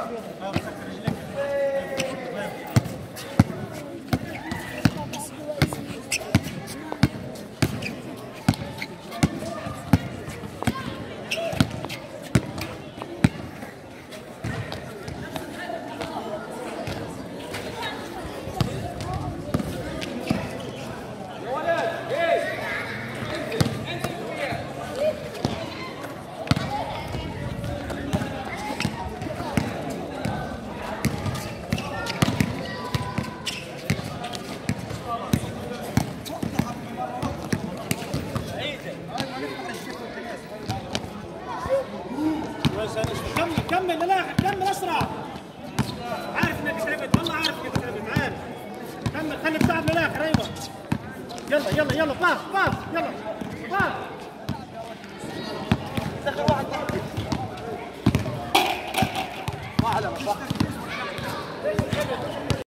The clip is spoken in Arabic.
up. كمل كمل للاحق كمل أسرع. عارف إنك تعبت والله عارف إنك تعبت عارف. كمل خلي التعب للاخر أيوه يلا يلا يلا باص باص يلا. باص دخل واحد ما علم صح